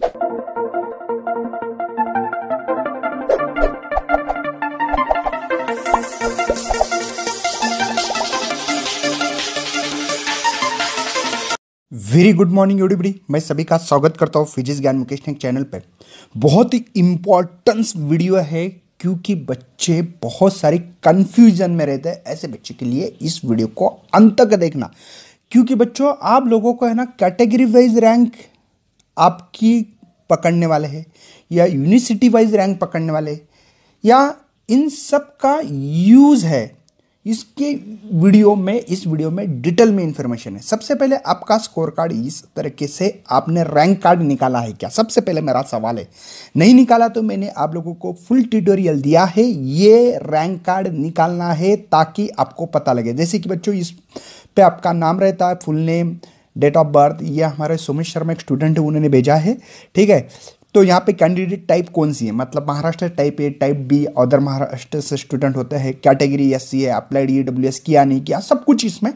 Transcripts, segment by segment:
Very good morning everybody मैं सभी का स्वागत करता हूँ फिजिक्स ज्ञान मुकेश टेक चैनल पर बहुत ही इम्पोर्टेंस वीडियो है क्योंकि बच्चे बहुत सारे कंफ्यूजन में रहते हैं ऐसे बच्चे के लिए इस वीडियो को अंत तक देखना। क्योंकि बच्चों, आप लोगों को है ना कैटेगरी वाइज रैंक आपकी पकड़ने वाले हैं, या यूनिवर्सिटी वाइज रैंक पकड़ने वाले या इन सब का यूज़ है, इसके वीडियो में, इस वीडियो में डिटेल में इंफॉर्मेशन है। सबसे पहले आपका स्कोर कार्ड इस तरीके से आपने रैंक कार्ड निकाला है क्या? सबसे पहले मेरा सवाल है, नहीं निकाला तो मैंने आप लोगों को फुल ट्यूटोरियल दिया है, ये रैंक कार्ड निकालना है ताकि आपको पता लगे। जैसे कि बच्चों, इस पे आपका नाम रहता है full name date of birth ये हमारे सुमित शर्मा एक स्टूडेंट है, उन्होंने भेजा है, ठीक है? तो यहाँ पे कैंडिडेट टाइप कौन सी है? मतलब Maharashtra type A type B other Maharashtra से स्टूडेंट होते हैं कैटेगरी एस सी है अप्लाइड ई डब्ल्यू एस किया नहीं किया, सब कुछ इसमें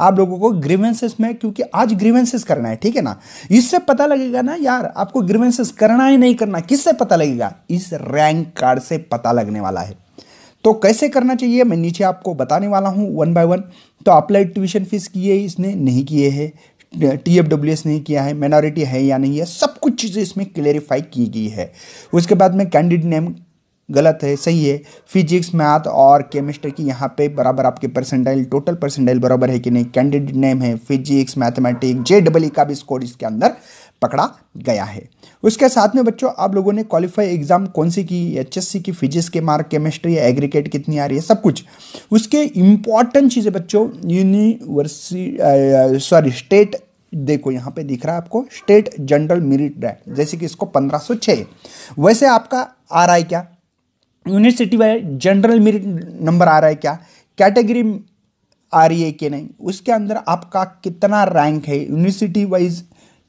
आप लोगों को ग्रीवेंसेस में, क्योंकि आज ग्रीवेंसेस करना है, ठीक है ना? इससे पता लगेगा ना यार, आपको ग्रीवेंसेस करना है नहीं करना, किससे पता लगेगा? इस रैंक कार्ड से पता लगने वाला है। तो कैसे करना चाहिए? मैं नीचे आपको बताने वाला हूँ वन बाय वन तो अप्लाइड ट्यूशन फ़ीस किए इसने, नहीं किए हैं। टी एफ़ डब्ल्यू एस नहीं किया है माइनॉरिटी है या नहीं है, सब कुछ चीज़ें इसमें क्लेरिफाई की गई है। उसके बाद में कैंडिडेट नेम गलत है, सही है। फिजिक्स मैथ और केमिस्ट्री की यहाँ पे बराबर आपके परसेंटाइल टोटल परसेंटाइल बराबर है कि नहीं? कैंडिडेट नेम है physics mathematics J double E का भी स्कोर इसके अंदर पकड़ा गया है। उसके साथ में बच्चों, आप लोगों ने क्वालिफाई एग्ज़ाम कौन सी की? एचएससी की फिजिक्स के मार्क केमिस्ट्री या एग्रीकेट कितनी आ रही है? सब कुछ। उसके इंपॉर्टेंट चीज़ें बच्चों यूनिवर्सिटी सॉरी स्टेट देखो यहाँ पे दिख रहा है आपको स्टेट जनरल मेरिट रैंक जैसे कि इसको 1506 वैसे आपका आ रहा है क्या? University wise general merit number आ रहा है क्या? कैटेगरी आ रही है कि नहीं? उसके अंदर आपका कितना रैंक है? University wise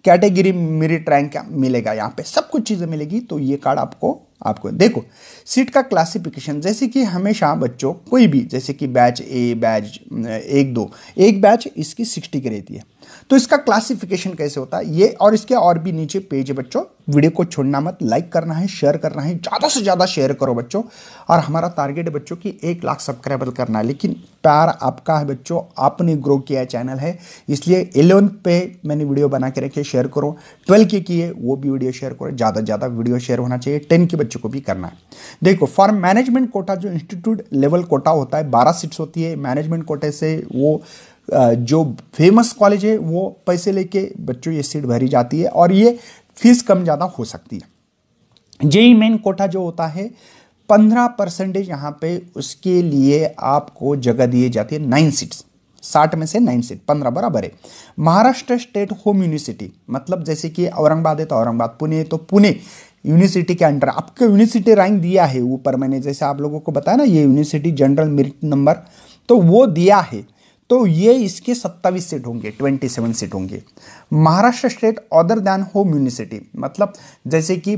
category merit rank मिलेगा यहाँ पे? सब कुछ चीज़ें मिलेगी तो ये कार्ड आपको आपको देखो सीट का क्लासिफिकेशन जैसे कि हमेशा बच्चों, कोई भी, जैसे कि बैच ए बैच एक, दो, एक बैच इसकी सिक्सटी की रहती है। तो इसका क्लासिफिकेशन कैसे होता है? ये और इसके और भी नीचे पेज है बच्चों। वीडियो को छोड़ना मत लाइक करना है शेयर करना है, ज़्यादा से ज़्यादा शेयर करो बच्चों। और हमारा टारगेट है बच्चों की एक लाख सब्सक्राइबर करना है। लेकिन प्यार आपका है बच्चों, आपने ग्रो किया चैनल है। इसलिए इलेवंथ पे मैंने वीडियो बना के रखे शेयर करो। ट्वेल्व के किए, वो भी वीडियो शेयर करो। ज़्यादा से ज़्यादा वीडियो शेयर होना चाहिए। टेन के बच्चों को भी करना है। देखो फॉर मैनेजमेंट कोटा जो इंस्टीट्यूट लेवल कोटा होता है, बारह सीट्स होती है। मैनेजमेंट कोटे से वो जो फ़ेमस कॉलेज है, वो पैसे लेके बच्चों ये सीट भरी जाती है और ये फ़ीस कम ज़्यादा हो सकती है। जेई मेन कोटा जो होता है, पंद्रह परसेंटेज यहाँ पे उसके लिए आपको जगह दी जाती है नाइन सीट्स साठ में से नाइन सीट पंद्रह बराबर है। महाराष्ट्र स्टेट होम यूनिवर्सिटी मतलब जैसे कि औरंगाबाद है तो औरंगाबाद, पुणे है तो पुणे यूनिवर्सिटी के अंडर आपको यूनिवर्सिटी रैंक दिया है ऊपर, मैंने जैसे आप लोगों को बताया ना, ये यूनिवर्सिटी जनरल मेरिट नंबर तो वो दिया है। तो ये इसके सत्तावीस सीट होंगे ट्वेंटी सेवन सीट होंगे। Maharashtra state other than home university मतलब जैसे कि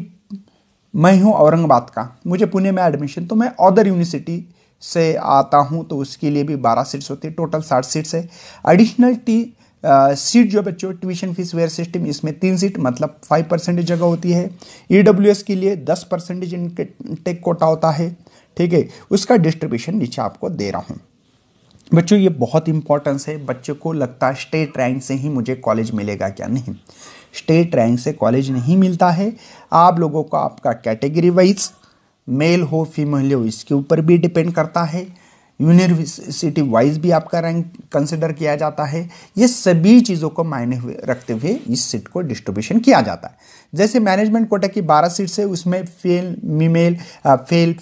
मैं हूँ औरंगाबाद का, मुझे पुणे में एडमिशन तो मैं अदर यूनिवर्सिटी से आता हूँ तो उसके लिए भी बारह सीट्स होती है टोटल साठ सीट्स है। एडिशनल टी सीट जो बच्चों ट्यूशन फ़ीस वेयर सिस्टम इसमें तीन सीट मतलब फाइव परसेंटेज जगह होती है। ई e के लिए दस परसेंटेज इनके टेक कोटा होता है, ठीक है? उसका डिस्ट्रीब्यूशन नीचे आपको दे रहा हूँ। बच्चों, ये बहुत इंपॉर्टेंस है। बच्चों को लगता है स्टेट रैंक से ही मुझे कॉलेज मिलेगा क्या? नहीं। स्टेट रैंक से कॉलेज नहीं मिलता है। आप लोगों को आपका कैटेगरी वाइज मेल हो फीमेल हो, इसके ऊपर भी डिपेंड करता है। यूनिवर्सिटी वाइज भी आपका रैंक कंसिडर किया जाता है। ये सभी चीज़ों को मायने हुए रखते हुए इस सीट को डिस्ट्रीब्यूशन किया जाता है। जैसे मैनेजमेंट कोटा की 12 सीट्स है उसमें फेल मीमेल फेल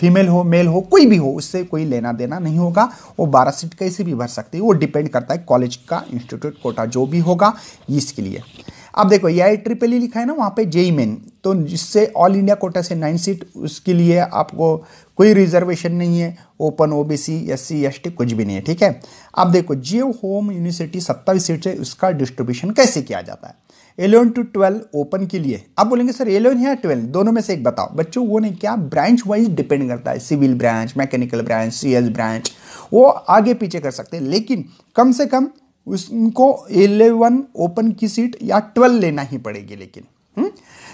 फीमेल हो मेल हो, कोई भी हो, उससे कोई लेना देना नहीं होगा। वो 12 सीट कैसे भी भर सकती है, वो डिपेंड करता है कॉलेज का इंस्टीट्यूट कोटा जो भी होगा, इसके लिए। अब देखो ये आई ट्रिपल ई लिखा है ना, वहाँ पे जेई मेन तो जिससे ऑल इंडिया कोटा से नाइन सीट उसके लिए आपको कोई रिजर्वेशन नहीं है open OBC S C S T कुछ भी नहीं है, ठीक है? अब देखो जियो होम यूनिवर्सिटी सत्ताईस सीट से उसका डिस्ट्रीब्यूशन कैसे किया जाता है? एलेवन टू ट्वेल्व ओपन के लिए। आप बोलेंगे, सर एलेवन है या ट्वेल्व दोनों में से एक बताओ। बच्चों, वो नहीं, क्या ब्रांच वाइज डिपेंड करता है? Civil branch mechanical branch CS branch वो आगे पीछे कर सकते हैं, लेकिन कम से कम उसको एलेवन ओपन की सीट या ट्वेल्व लेना ही पड़ेगी, लेकिन हम्म?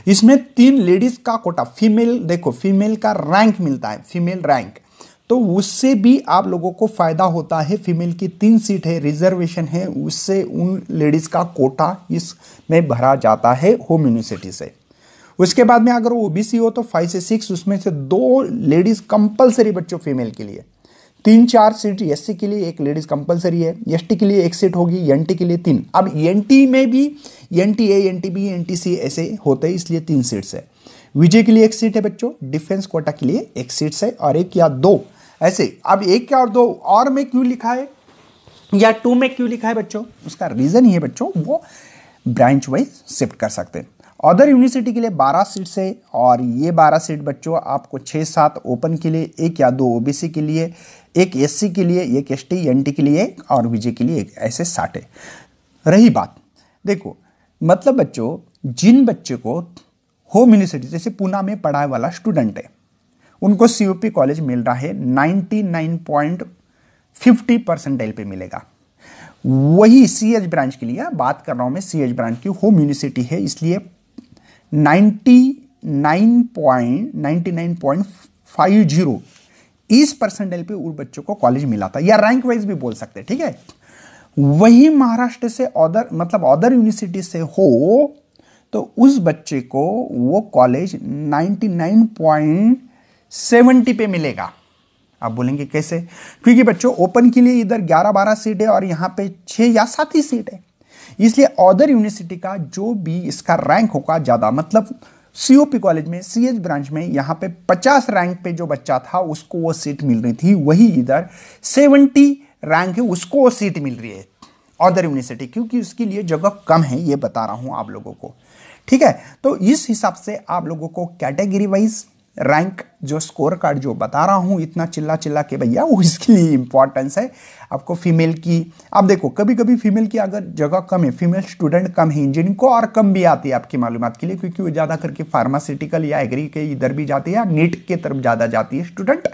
इसमें तीन लेडीज़ का कोटा, फीमेल, देखो, फीमेल का रैंक मिलता है, फीमेल रैंक तो उससे भी आप लोगों को फ़ायदा होता है, फीमेल की तीन सीट है रिजर्वेशन है, उससे उन लेडीज़ का कोटा इसमें भरा जाता है होम यूनिवर्सिटी से। उसके बाद में अगर वो ओबीसी हो तो फाइव से सिक्स उसमें से दो लेडीज़ कंपलसरी बच्चों फीमेल के लिए। तीन चार सीट एससी के लिए एक लेडीज़ कंपलसरी है एसटी के लिए एक सीट होगी एनटी के लिए तीन। अब एनटी में भी N T A N T B N T C ऐसे होते हैं, इसलिए तीन सीट्स है। विजय के लिए एक सीट है बच्चों डिफेंस कोटा के लिए एक सीट्स है, और एक या दो। ऐसे, अब एक क्या और दो, और में क्यों लिखा है? या टू में क्यों लिखा है बच्चों? उसका रीजन ही है बच्चों, वो ब्रांच वाइज शिफ्ट कर सकते हैं। अदर यूनिवर्सिटी के लिए 12 सीट्स है, और ये 12 सीट बच्चों, आपको छः सात ओपन के लिए, एक या दो ओबीसी के लिए एक एससी के लिए, एक एस टी एन टी के लिए, एक और बीजे के लिए, एक ऐसे साठ। है रही बात, देखो मतलब बच्चों, जिन बच्चे को होम यूनिवर्सिटी जैसे पूना में पढ़ाए वाला स्टूडेंट है, उनको सीओपी कॉलेज मिल रहा है 99.50 परसेंटाइल पे मिलेगा। वही सी एच ब्रांच के लिए, बात कर रहा हूँ मैं सी एच ब्रांच की होम यूनिवर्सिटी है, इसलिए 99.99.50 इस परसेंटाइल पे उन बच्चों को कॉलेज मिला था, या रैंक वाइज भी बोल सकते हैं, ठीक है? वही महाराष्ट्र से अदर मतलब अदर यूनिवर्सिटी से हो तो उस बच्चे को वो कॉलेज 99.70 पे मिलेगा। आप बोलेंगे कैसे? क्योंकि बच्चों ओपन के लिए इधर 11-12 सीट है और यहाँ पे 6 या 7 ही सीट है। इसलिए अदर यूनिवर्सिटी का जो भी इसका रैंक होगा ज़्यादा मतलब सीओपी कॉलेज में सीएच ब्रांच में यहाँ पे 50 रैंक पे जो बच्चा था, उसको वो सीट मिल रही थी। वही इधर 70 रैंक है, उसको वो सीट मिल रही है अदर यूनिवर्सिटी क्योंकि उसके लिए जगह कम है, ये बता रहा हूँ आप लोगों को। ठीक है तो इस हिसाब से आप लोगों को कैटेगरी वाइज रैंक जो स्कोर कार्ड जो बता रहा हूँ, इतना चिल्ला चिल्ला के भैया, वो इसके लिए इंपॉर्टेंस है। आपको फीमेल की, आप देखो कभी कभी फीमेल की अगर जगह कम है फीमेल स्टूडेंट कम है इंजीनियरिंग को और कम भी आती है आपकी मालूम के लिए, क्योंकि वो ज़्यादा करके फार्मास्यूटिकल या एग्री के इधर भी जाती है या नीट के तरफ़ ज़्यादा जाती है स्टूडेंट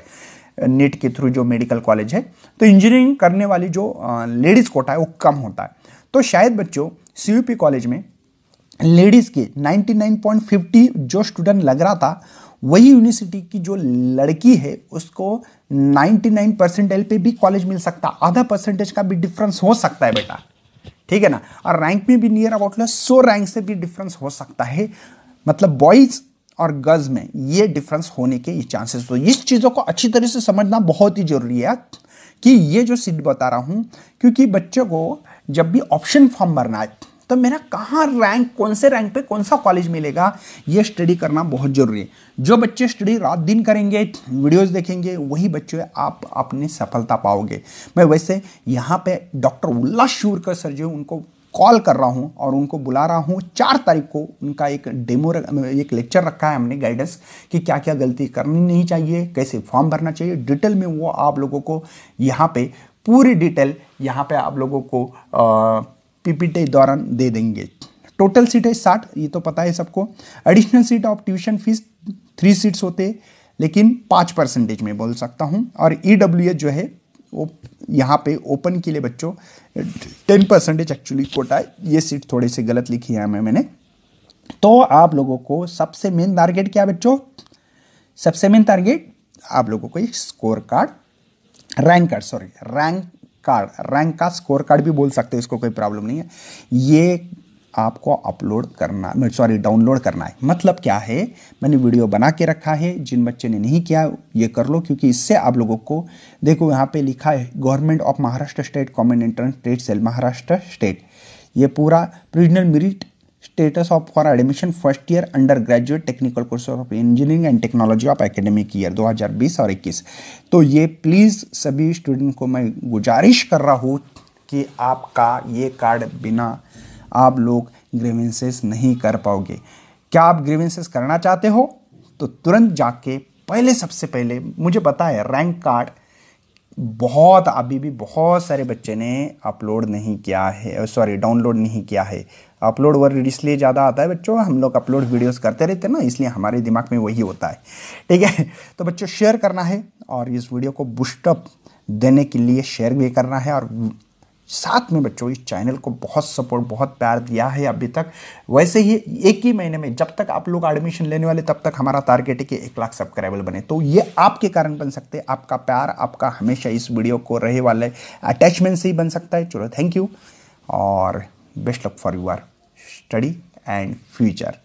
नीट के थ्रू जो मेडिकल कॉलेज है। तो इंजीनियरिंग करने वाली जो लेडीज़ कोटा है, वो कम होता है। तो शायद बच्चों सी कॉलेज में लेडीज़ के 99.50 जो स्टूडेंट लग रहा था वही यूनिवर्सिटी की जो लड़की है, उसको 99 परसेंटेज पे भी कॉलेज मिल सकता आधा परसेंटेज का भी डिफरेंस हो सकता है बेटा। ठीक है ना? और रैंक में भी नियर अबाउट सो रैंक से भी डिफरेंस हो सकता है। मतलब बॉयज़ और गर्ल्स में ये डिफरेंस होने के चांसेस तो इस चीज़ों को अच्छी तरह से समझना बहुत ही ज़रूरी है कि ये जो सीट बता रहा हूँ, क्योंकि बच्चों को जब भी ऑप्शन फॉर्म भरना है तो मेरा कहाँ रैंक कौन से रैंक पे कौन सा कॉलेज मिलेगा ये स्टडी करना बहुत ज़रूरी है। जो बच्चे स्टडी रात दिन करेंगे वीडियोस देखेंगे वही बच्चे आप अपनी सफलता पाओगे। मैं वैसे यहाँ पे डॉक्टर उल्लास शूरकर सर जो उनको कॉल कर रहा हूँ और उनको बुला रहा हूँ। चार तारीख को उनका एक डेमो एक लेक्चर रखा है हमने गाइडेंस कि क्या क्या गलती करनी नहीं चाहिए कैसे फॉर्म भरना चाहिए। डिटेल में वो आप लोगों को यहाँ पे पूरी डिटेल यहाँ पे आप लोगों को आ, पीपीटी दौरान दे देंगे। टोटल सीट है साठ, ये तो पता है सबको। Additional seat of tuition fees three seats होते, लेकिन पाँच परसेंटेज में बोल सकता हूँ। और ई डब्ल्यू जो है, वो यहाँ पे ओपन के लिए बच्चों टेन परसेंटेज एक्चुअली कोटा है। ये सीट थोड़ी सी गलत लिखी है मैं मैंने। तो आप लोगों को सबसे मेन टारगेट क्या बच्चों? सबसे मेन टारगेट आप लोगों को एक score card rank card sorry rank card rank का स्कोर कार्ड भी बोल सकते हो, इसको कोई प्रॉब्लम नहीं है। ये आपको अपलोड करना सॉरी डाउनलोड करना है। मतलब क्या है? मैंने वीडियो बना के रखा है, जिन बच्चे ने नहीं किया, ये कर लो, क्योंकि इससे आप लोगों को, देखो यहाँ पे लिखा है government of Maharashtra state common entrance state cell Maharashtra state ये पूरा provisional merit status of for admission first year under graduate technical course of engineering and technology of academic year 2020 और 21 तो ये प्लीज़ सभी स्टूडेंट को मैं गुजारिश कर रहा हूँ कि आपका ये कार्ड बिना आप लोग ग्रीवेंसेस नहीं कर पाओगे। क्या आप ग्रीवेंसेस करना चाहते हो? तो तुरंत जाके पहले सबसे पहले मुझे पता है रैंक कार्ड बहुत, अभी भी बहुत सारे बच्चे ने अपलोड नहीं किया है सॉरी डाउनलोड नहीं किया है। अपलोड वर्ड इसलिए ज़्यादा आता है बच्चों, हम लोग अपलोड वीडियोस करते रहते हैं ना, इसलिए हमारे दिमाग में वही होता है। ठीक है? तो बच्चों शेयर करना है और इस वीडियो को बुस्टअप देने के लिए शेयर भी करना है और साथ में बच्चों, इस चैनल को बहुत सपोर्ट बहुत प्यार दिया है अभी तक। वैसे ही एक ही महीने में जब तक आप लोग एडमिशन लेने वाले, तब तक हमारा टारगेट है कि एक लाख सब्सक्राइबर बने। तो ये आपके कारण बन सकते हैं, आपका प्यार, आपका हमेशा इस वीडियो को रहे वाले अटैचमेंट से ही बन सकता है। चलो थैंक यू और best luck for your study and future